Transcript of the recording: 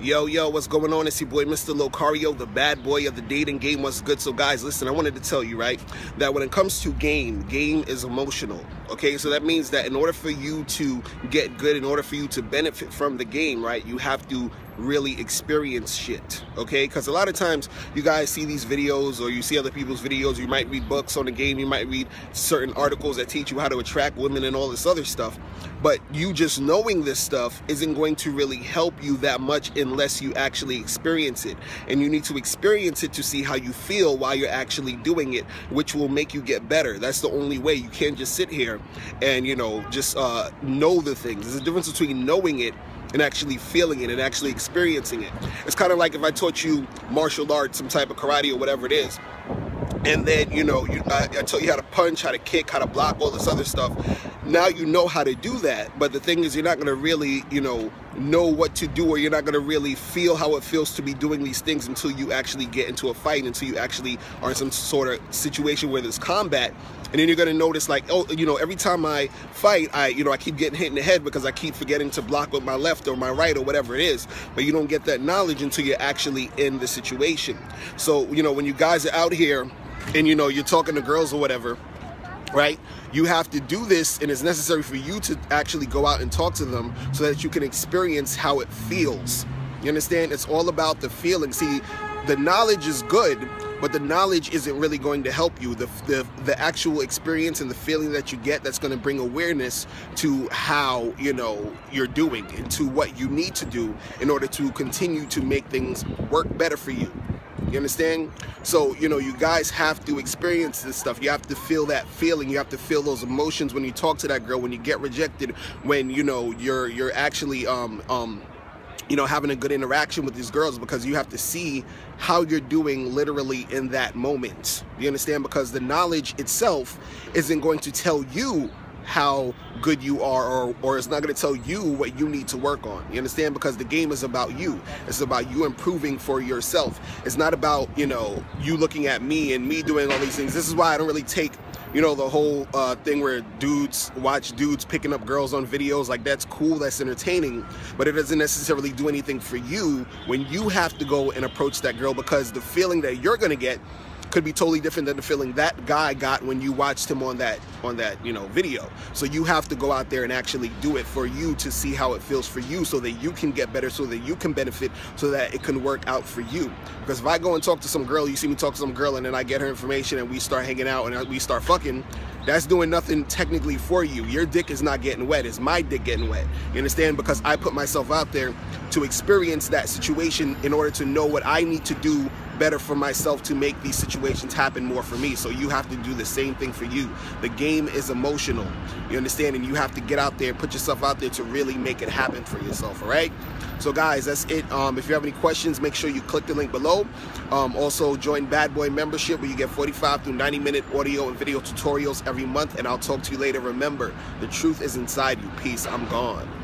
Yo, yo, what's going on? It's your boy, Mr. Locario, the bad boy of the dating game. What's good? So, guys, listen, I wanted to tell you, right, that when it comes to game, game is emotional. Okay, so that means that in order for you to get good, in order for you to benefit from the game, right, you have to really experience shit okay? Because a lot of times you guys see these videos or you see other people's videos you might read books on the game you might read certain articles that teach you how to attract women and all this other stuff but you just knowing this stuff isn't going to really help you that much unless you actually experience it and you need to experience it to see how you feel while you're actually doing it which will make you get better. That's the only way. You can't just sit here and you know just uh, know the things. There's a difference between knowing it and actually feeling it and actually experiencing it. It's kind of like if I taught you martial arts, some type of karate or whatever it is, and then you know you, I, I tell you how to punch how to kick how to block all this other stuff now you know how to do that but the thing is you're not going to really you know know what to do or you're not going to really feel how it feels to be doing these things until you actually get into a fight until you actually are in some sort of situation where there's combat. And then you're going to notice like oh you know every time i fight i you know i keep getting hit in the head because i keep forgetting to block with my left or my right or whatever it is. But you don't get that knowledge until you're actually in the situation. So you know when you guys are out here and you know you're talking to girls or whatever right? You have to do this and it's necessary for you to actually go out and talk to them so that you can experience how it feels. You understand? It's all about the feeling. See the knowledge is good but the knowledge isn't really going to help you. The, the the actual experience and the feeling that you get that's going to bring awareness to how you know you're doing and to what you need to do in order to continue to make things work better for you you understand? So, you know, you guys have to experience this stuff. You have to feel that feeling. You have to feel those emotions when you talk to that girl, when you get rejected, when, you know, you're you're actually um um you know, having a good interaction with these girls because you have to see how you're doing literally in that moment. You understand? Because the knowledge itself isn't going to tell you how good you are or, or it's not going to tell you what you need to work on. You understand? Because the game is about you. It's about you improving for yourself. It's not about you know you looking at me and me doing all these things. This is why i don't really take you know the whole uh, thing where dudes watch dudes picking up girls on videos. Like that's cool that's entertaining but it doesn't necessarily do anything for you when you have to go and approach that girl because the feeling that you're going to get could be totally different than the feeling that guy got when you watched him on that on that you know video. So you have to go out there and actually do it for you to see how it feels for you so that you can get better so that you can benefit so that it can work out for you. Because if i go and talk to some girl you see me talk to some girl and then i get her information and we start hanging out and we start fucking that's doing nothing technically for you your dick is not getting wet it's my dick getting wet you understand because i put myself out there to experience that situation in order to know what i need to do better for myself to make these situations happen more for me. So you have to do the same thing for you. The game is emotional. You understand? And you have to get out there, put yourself out there to really make it happen for yourself. All right. So guys, that's it. Um, if you have any questions, make sure you click the link below. Um, also join Bad Boy membership where you get 45 through 90 minute audio and video tutorials every month. And I'll talk to you later. Remember, the truth is inside you. Peace. I'm gone.